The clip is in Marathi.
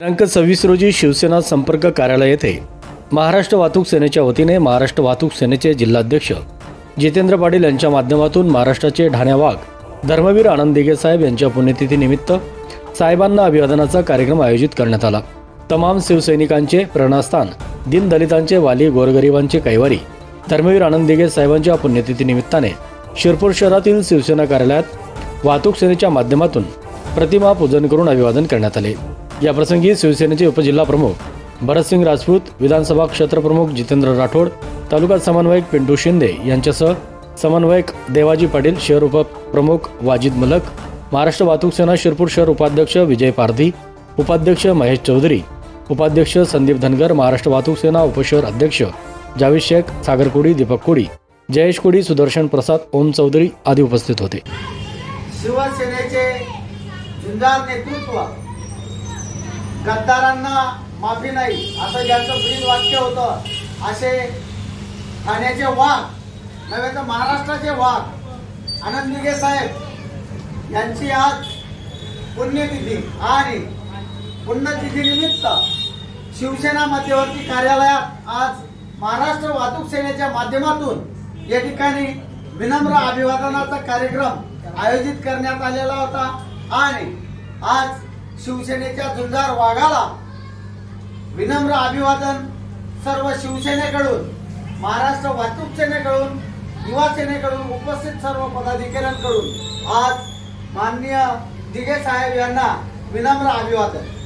दिनांक सव्वीस रोजी शिवसेना संपर्क कार्यालय येथे महाराष्ट्र वाहतूक सेनेच्या वतीने महाराष्ट्र वाहतूक सेनेचे जिल्हाध्यक्ष जितेंद्र पाटील यांच्या माध्यमातून महाराष्ट्राचे ढाण्या वाघ धर्मवीर आनंद दिघे साहेब यांच्या पुण्यतिथीनिमित्त साहेबांना अभिवादनाचा कार्यक्रम आयोजित करण्यात आला. तमाम शिवसैनिकांचे प्रेरणास्थान दीनदलितांचे वाली गोरगरिबांचे कैवारी धर्मवीर आनंद दिघे साहेबांच्या पुण्यतिथीनिमित्ताने शिरपूर शहरातील शिवसेना कार्यालयात वाहतूक सेनेच्या माध्यमातून प्रतिमा पूजन करून अभिवादन करण्यात आले. याप्रसंगी शिवसेनेचे उपजिल्हा प्रमुख भरतसिंग राजपूत विधानसभा क्षेत्रप्रमुख जितेंद्र राठोड तालुका समन्वयक पिंटू शिंदे यांच्यासह समन्वयक देवाजी पाटील शहर उपप्रमुख वाजिद मलक महाराष्ट्र वाहतूक सेना शिरपूर शहर उपाध्यक्ष विजय पारधी उपाध्यक्ष महेश चौधरी उपाध्यक्ष संदीप धनगर महाराष्ट्र वाहतूक सेना उपशहर अध्यक्ष जावेद शेख सागर कोडी दीपक कोडी जयेश कोडी सुदर्शन प्रसाद ओम चौधरी आदी उपस्थित होते. शिवसेनेचे नेतृत्व गद्दारांना माफी नाही. असं ज्यांचं ब्रीद वाक्य होतं असे ठाण्याचे वाघ नव्हे तर महाराष्ट्राचे वाघ आनंद निगे साहेब यांची आज पुण्यतिथी आणि पुण्यतिथीनिमित्त शिवसेना मध्यवर्ती कार्यालयात आज महाराष्ट्र वाहतूक सेनेच्या माध्यमातून या ठिकाणी विनम्र अभिवादनाचा कार्यक्रम आयोजित करण्यात आलेला होता आणि आज शिवसेनेच्या झुंजार वाघाला विनम्र अभिवादन सर्व शिवसेनेकडून महाराष्ट्र वाहतूक सेनेकडून युवा सेनेकडून उपस्थित सर्व पदाधिकाऱ्यांकडून आज माननीय दिघे साहेब यांना विनम्र अभिवादन.